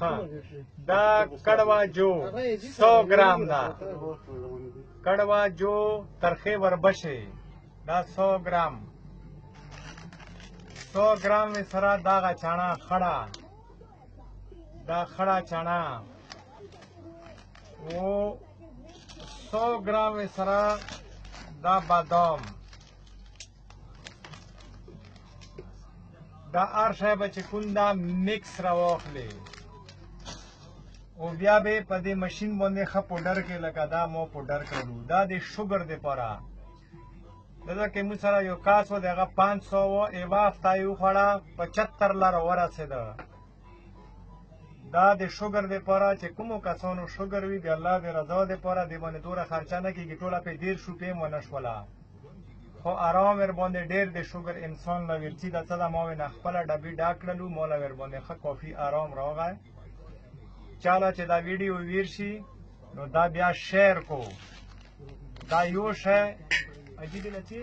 ها دا کړوا جو 100 ګرام دا کړوا جو ترخه وربشه دا 100 ګرام 100 ګرام می سره دا غچانا خړا دا خړا چانا او 100 ګرام می سره دا بادام دا ار صاحب چې کوم دا مکس راوخلې او بیا به په دې ماشين باندې خ پودر کې لکه دا مو پودر کړو دا د شوګر د پاره دغه کې موږ سره یو کاس و دغه 500 و ایوا فتایو خړه 75 لار ورسېده دا د شوګر د پاره چې کوم کسانو شوګر وي د الله د رضا د پاره د باندې دوره خرچه نه کیږي ټوله په ډیر شو په مونږ شولا خو آرام ور باندې ډیر د شوګر انسان لا ورچی د څه د ما نه خپل ډبي ډاکړلو مال ور باندې خه کافي آرام راغی چاله چې دا ویډیو ویر شي نو دا بیا شیر کو دا یو شی اجی دې لچی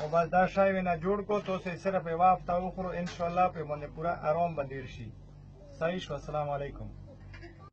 او بس دا شای وینا جوړ کو تو سه صرف یو هفته وخورو ان شاء الله په باندې پورا آرام باندې شي صحیح شو السلام علیکم